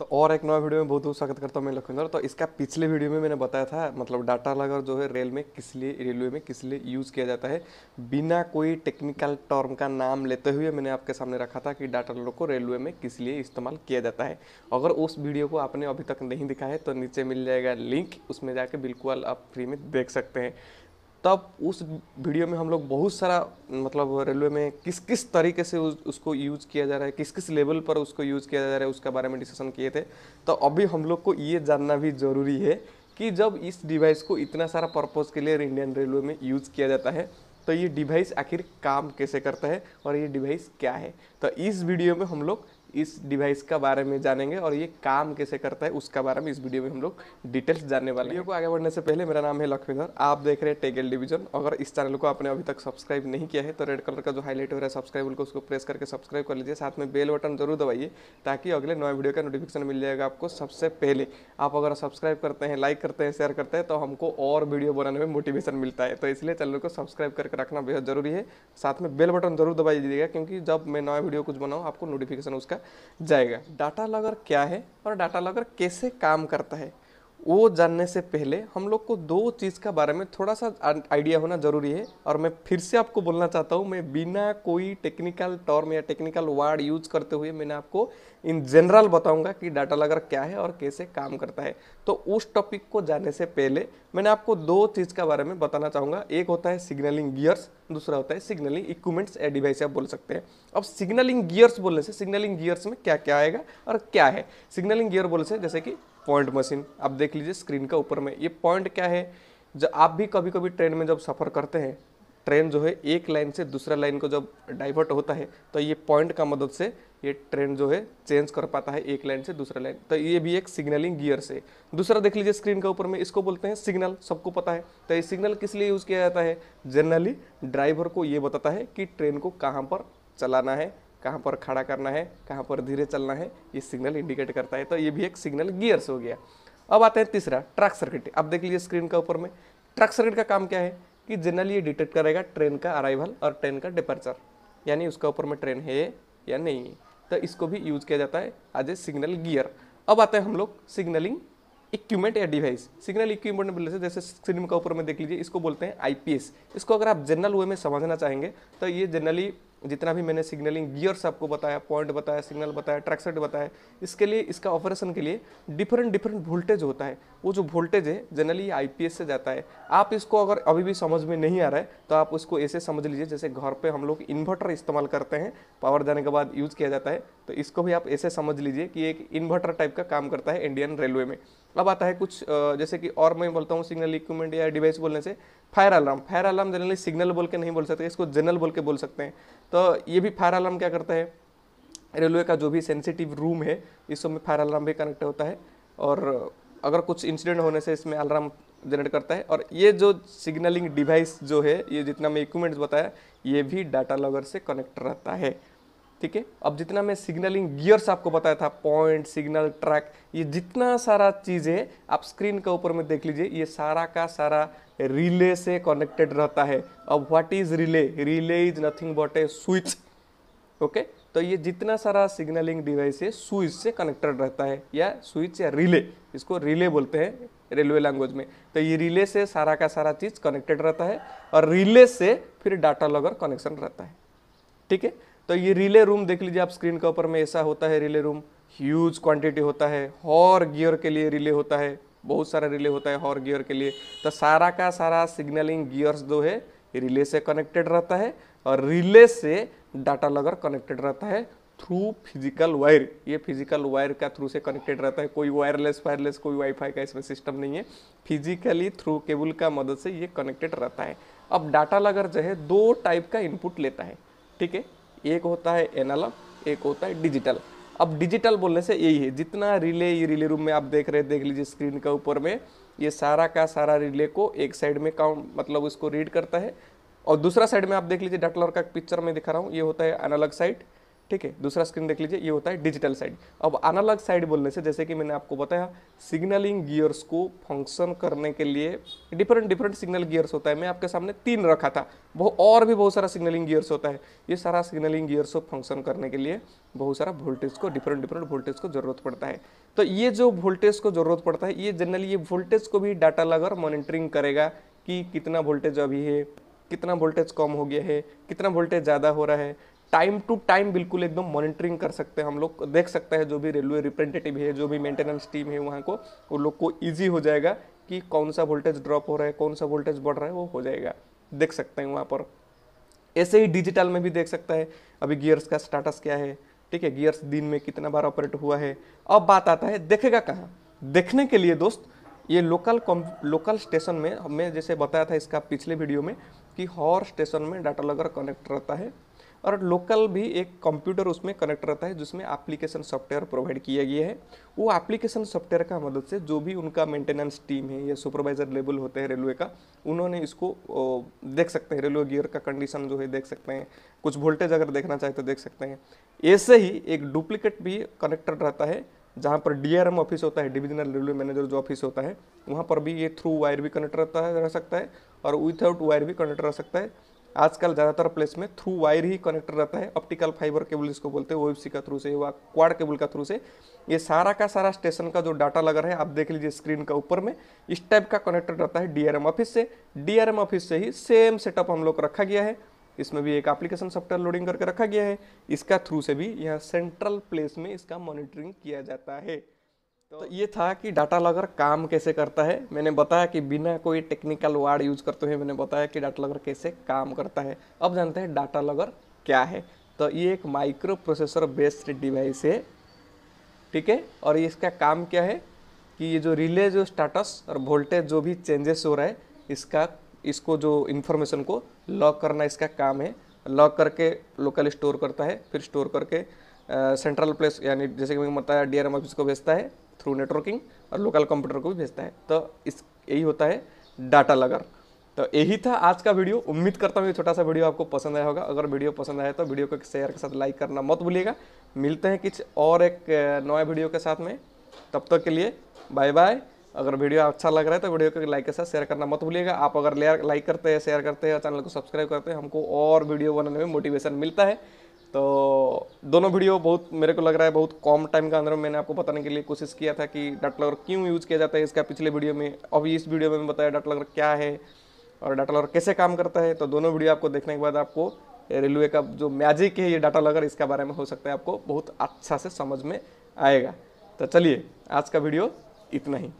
तो और एक नया वीडियो में बहुत बहुत स्वागत करता हूँ मैं लखविंदर। तो इसका पिछले वीडियो में मैंने बताया था मतलब डाटा लगर जो है रेल में किस लिए, रेलवे में किस लिए यूज़ किया जाता है। बिना कोई टेक्निकल टर्म का नाम लेते हुए मैंने आपके सामने रखा था कि डाटा लगर को रेलवे में किस लिए इस्तेमाल किया जाता है। अगर उस वीडियो को आपने अभी तक नहीं दिखा है तो नीचे मिल जाएगा लिंक उसमें जाके बिल्कुल आप फ्री में देख सकते हैं। तब उस वीडियो में हम लोग बहुत सारा मतलब रेलवे में किस किस तरीके से उस, उसको यूज़ किया जा रहा है किस किस लेवल पर उसको यूज़ किया जा रहा है उसके बारे में डिस्कशन किए थे। तो अभी हम लोग को ये जानना भी ज़रूरी है कि जब इस डिवाइस को इतना सारा पर्पज़ के लिए इंडियन रेलवे में यूज़ किया जाता है तो ये डिवाइस आखिर काम कैसे करता है और ये डिवाइस क्या है? तो इस वीडियो में हम लोग इस डिवाइस का बारे में जानेंगे और ये काम कैसे करता है, उसका बारे में इस वीडियो में हम लोग डिटेल्स जानने वाले वीडियो को आगे बढ़ने से पहले, मेरा नाम है लक्ष्मीधर। आप देख रहे हैं टेगल डिवीज़न अगर इस चैनल को आपने अभी तक सब्सक्राइब नहीं किया है तो रेड कलर का जो हाईलाइट हो रहा है सब्सक्राइब को उसको प्रेस करके सब्सक्राइब कर लीजिए। साथ में बेल बटन ज़रूर दबाइए, ताकि अगले नए वीडियो का नोटिफिकेशन मिल जाएगा आपको सबसे पहले। आप अगर सब्सक्राइब करते हैं लाइक करते हैं शेयर करते हैं तो हमको और वीडियो बनाने में मोटिवेशन मिलता है। तो इसलिए चैनल को सब्सक्राइब करके रखना बेहद ज़रूरी है। साथ में बेल बटन ज़रूर दबाई दीजिएगा, क्योंकि जब मैं नया वीडियो कुछ बनाऊँ, आपको नोटिफिकेशन उसका जाएगा। डाटा लॉगर क्या है और डाटा लॉगर कैसे काम करता है? वो जानने से पहले हम लोग को दो चीज़ का बारे में थोड़ा सा आइडिया होना ज़रूरी है। और मैं फिर से आपको बोलना चाहता हूँ, मैं बिना कोई टेक्निकल टर्म या टेक्निकल वर्ड यूज़ करते हुए मैंने आपको इन जनरल बताऊँगा कि डाटा लगर क्या है और कैसे काम करता है। तो उस टॉपिक को जानने से पहले मैंने आपको दो चीज़ के बारे में बताना चाहूँगा। एक होता है सिग्नलिंग गियर्स दूसरा होता है सिग्नलिंग इक्विपमेंट्स या डिवाइस आप बोल सकते हैं। अब सिग्नलिंग गियर्स बोलने से सिग्नलिंग गियर्स में क्या क्या आएगा और क्या है? सिग्नलिंग गियर बोलने से जैसे कि पॉइंट मशीन, आप देख लीजिए स्क्रीन का ऊपर में। ये पॉइंट क्या है? जब आप भी कभी कभी ट्रेन में जब सफ़र करते हैं, ट्रेन जो है एक लाइन से दूसरा लाइन को जब डाइवर्ट होता है तो ये पॉइंट का मदद से ये ट्रेन जो है चेंज कर पाता है एक लाइन से दूसरा लाइन। तो ये भी एक सिग्नलिंग गियर से। दूसरा देख लीजिए स्क्रीन के ऊपर में, इसको बोलते हैं सिग्नल, सबको पता है। तो ये सिग्नल किस लिए यूज़ किया जाता है? जनरली ड्राइवर को ये बताता है कि ट्रेन को कहाँ पर चलाना है। कहाँ पर खड़ा करना है, कहाँ पर धीरे चलना है, ये सिग्नल इंडिकेट करता है। तो ये भी एक सिग्नल गियर्स हो गया। अब आते हैं तीसरा ट्रक सर्किट अब देख लीजिए स्क्रीन का ऊपर में। ट्रक सर्किट का काम क्या है कि जनरली ये डिटेक्ट करेगा ट्रेन का अराइवल और ट्रेन का डिपर्चर यानी उसका ऊपर में ट्रेन है या नहीं। है तो इसको भी यूज़ किया जाता है एज ए सिग्नल गियर अब आते हैं हम लोग सिग्नलिंग इक्विपमेंट या डिवाइस सिग्नल इक्विपमेंट बोलने से जैसे स्क्रीन का ऊपर में देख लीजिए, इसको बोलते हैं आईपीएस इसको अगर आप जनरल वे में समझना चाहेंगे तो ये जनरली जितना भी मैंने सिग्नलिंग गियर्स आपको बताया, पॉइंट बताया, सिग्नल बताया ट्रैक्सेट बताया, इसके लिए, इसका ऑपरेशन के लिए डिफरेंट डिफरेंट वोल्टेज होता है। वो जो वोल्टेज है जनरली आईपीएस से जाता है। आप इसको अगर अभी भी समझ में नहीं आ रहा है तो आप उसको ऐसे समझ लीजिए, जैसे घर पर हम लोग इन्वर्टर इस्तेमाल करते हैं पावर जाने के बाद यूज़ किया जाता है तो इसको भी आप ऐसे समझ लीजिए कि एक इन्वर्टर टाइप का काम करता है इंडियन रेलवे में। अब आता है कुछ जैसे कि और मैं बोलता हूँ सिग्नल इक्विपमेंट या डिवाइस बोलने से fire alarm fire alarm generally signal बोल के नहीं बोल सकते, इसको जनरल बोल के बोल सकते हैं। तो ये भी फायर अलार्म क्या करता है? रेलवे का जो भी सेंसिटिव रूम है, इस में फायर अलार्म भी कनेक्ट होता है। और अगर कुछ इंसिडेंट होने से इसमें अलार्म जनरेट करता है। और ये जो सिग्नलिंग डिवाइस जो है, ये जितना मैं इक्विपमेंट्स बताया, ये भी डाटा लॉगर से कनेक्ट रहता है। ठीक है? अब जितना मैं सिग्नलिंग गियर्स आपको बताया था पॉइंट सिग्नल ट्रैक ये जितना सारा चीज़ है आप स्क्रीन के ऊपर में देख लीजिए, ये सारा का सारा रिले से कनेक्टेड रहता है। अब what is relay relay is nothing but a switch okay तो ये जितना सारा सिग्नलिंग डिवाइस है स्विच से कनेक्टेड रहता है, या स्विच या रिले इसको रिले बोलते हैं रेलवे लैंग्वेज में। तो ये रिले से सारा का सारा चीज़ कनेक्टेड रहता है, और रिले से फिर डाटा लॉगर कनेक्शन रहता है, ठीक है? तो ये रिले रूम देख लीजिए आप स्क्रीन के ऊपर में ऐसा होता है रिले रूम ह्यूज क्वांटिटी होता है, हॉर गियर के लिए रिले होता है। बहुत सारा रिले होता है हॉर गियर के लिए। तो सारा का सारा सिग्नलिंग गियर्स जो है रिले से कनेक्टेड रहता है और रिले से डाटा लगर कनेक्टेड रहता है थ्रू फ़िज़िकल वायर ये फ़िज़िकल वायर का थ्रू से कनेक्टेड रहता है। कोई वायरलेस वायरलेस कोई वाईफाई का इसमें सिस्टम नहीं है। फिजिकली थ्रू केबल का मदद से ये कनेक्टेड रहता है। अब डाटा लगर जो है, दो टाइप का इनपुट लेता है। ठीक है? एक होता है एनालॉग एक होता है डिजिटल अब डिजिटल बोलने से यही है, जितना रिले ये रिले रूम में आप देख रहे देख लीजिए स्क्रीन के ऊपर में, ये सारा का सारा रिले को एक साइड में काउंट मतलब उसको रीड करता है। और दूसरा साइड में आप देख लीजिए डटलर का पिक्चर में दिखा रहा हूँ, ये होता है एनालॉग साइड ठीक है, दूसरा स्क्रीन देख लीजिए, ये होता है डिजिटल साइड अब एनालॉग साइड बोलने से, जैसे कि मैंने आपको बताया सिग्नलिंग गियर्स को फ़ंक्शन करने के लिए डिफरेंट डिफरेंट सिग्नल गियर्स होता है। मैं आपके सामने तीन रखा था। बहुत और भी बहुत सारा सिग्नलिंग गियर्स होता है। ये सारा सिग्नलिंग गियर्स को फ़ंक्शन करने के लिए बहुत सारा वोल्टेज को डिफरेंट डिफरेंट वोल्टेज को ज़रूरत पड़ता है। तो ये जो वोल्टेज को ज़रूरत पड़ता है, ये जनरली ये वोल्टेज को भी डाटा लगाकर मॉनिटरिंग करेगा कि कितना वोल्टेज अभी है, कितना वोल्टेज कम हो गया है, कितना वोल्टेज ज़्यादा हो रहा है। टाइम टू टाइम बिल्कुल एकदम मॉनिटरिंग कर सकते हैं हम लोग। देख सकते हैं जो भी रेलवे रिप्रेजेंटेटिव है, जो भी मेंटेनेंस टीम है वहाँ को वो लोग को ईजी हो जाएगा कि कौन सा वोल्टेज ड्रॉप हो रहा है, कौन सा वोल्टेज बढ़ रहा है, वो हो जाएगा। देख सकते हैं वहाँ पर। ऐसे ही डिजिटल में भी देख सकता है, अभी गियर्स का स्टाटस क्या है, ठीक है गियर्स दिन में कितना बार ऑपरेट हुआ है। अब बात आता है, देखेगा कहाँ? देखने के लिए दोस्त, ये लोकल कॉम लोकल स्टेशन में हमें जैसे बताया था इसका पिछले वीडियो में कि हर स्टेशन में डाटा लगर कनेक्ट रहता है। और लोकल भी एक कंप्यूटर उसमें कनेक्ट रहता है, जिसमें एप्लीकेशन सॉफ्टवेयर प्रोवाइड किया गया है। वो एप्लीकेशन सॉफ्टवेयर का मदद से जो भी उनका मेंटेनेंस टीम है या सुपरवाइजर लेवल होते हैं रेलवे का, उन्होंने इसको देख सकते हैं। रेलवे गियर का कंडीशन जो है देख सकते हैं। कुछ वोल्टेज अगर देखना चाहे तो देख सकते हैं। ऐसे ही एक डुप्लीकेट भी कनेक्टेड रहता है, जहाँ पर डीआरएम ऑफ़िस होता है डिविजनल रेलवे मैनेजर जो ऑफ़िस होता है, वहाँ पर भी ये थ्रू वायर भी कनेक्ट रहता है, रह सकता है और विथआउट वायर भी कनेक्ट रह सकता है। आजकल ज़्यादातर प्लेस में थ्रू वायर ही कनेक्ट रहता है ऑप्टिकल फाइबर केबल इसको बोलते हैं ओएफसी का थ्रू से या क्वाड केबल का थ्रू से। ये सारा का सारा स्टेशन का जो डाटा लगा है, आप देख लीजिए स्क्रीन का ऊपर में, इस टाइप का कनेक्टेड रहता है डीआरएम ऑफ़िस से। डीआरएम ऑफ़िस से ही सेम सेटअप हम लोग रखा गया है। इसमें भी एक एप्लीकेशन सॉफ्टवेयर लोडिंग करके रखा गया है। इसका थ्रू से भी यहाँ सेंट्रल प्लेस में इसका मॉनिटरिंग किया जाता है। तो ये था कि डाटा लॉगर काम कैसे करता है? मैंने बताया कि बिना कोई टेक्निकल वर्ड यूज़ करते हुए मैंने बताया कि डाटा लॉगर कैसे काम करता है। अब जानते हैं डाटा लॉगर क्या है। तो ये एक माइक्रो प्रोसेसर बेस्ड डिवाइस है, ठीक है? और ये इसका काम क्या है कि ये जो रिले जो स्टाटस और वोल्टेज जो भी चेंजेस हो रहा है, इसका, इसको जो इन्फॉर्मेशन को लॉक करना इसका काम है। लॉक करके लोकल स्टोर करता है, फिर स्टोर करके सेंट्रल प्लेस यानी जैसे कि मैंने बताया डीआरएम ऑफ़िस को भेजता है। थ्रू नेटवर्किंग और लोकल कंप्यूटर को भी भेजता है। तो इस, यही होता है डाटा लगर तो यही था आज का वीडियो। उम्मीद करता हूँ ये छोटा सा वीडियो आपको पसंद आया होगा। अगर वीडियो पसंद आया तो वीडियो को शेयर के साथ लाइक करना मत भूलिएगा। मिलते हैं कुछ और एक नए वीडियो के साथ में। तब तक के लिए बाय बाय अगर वीडियो अच्छा लग रहा है तो वीडियो को लाइक के साथ शेयर करना मत भूलिएगा। आप अगर लाइक करते हैं शेयर करते हैं चैनल को सब्सक्राइब करते हैं, हमको और वीडियो बनाने में मोटिवेशन मिलता है। तो दोनों वीडियो बहुत, मेरे को लग रहा है बहुत कम टाइम का अंदर मैंने आपको बताने के लिए कोशिश किया था कि डाटा लगर क्यों यूज़ किया जाता है इसका पिछले वीडियो में। अभी इस वीडियो में मैं बताया डाटा लगर क्या है और डाटा लगर कैसे काम करता है। तो दोनों वीडियो आपको देखने के बाद आपको रेलवे का जो मैजिक है ये डाटा लगर इसके बारे में हो सकता है आपको बहुत अच्छा से समझ में आएगा। तो चलिए, आज का वीडियो इतना ही।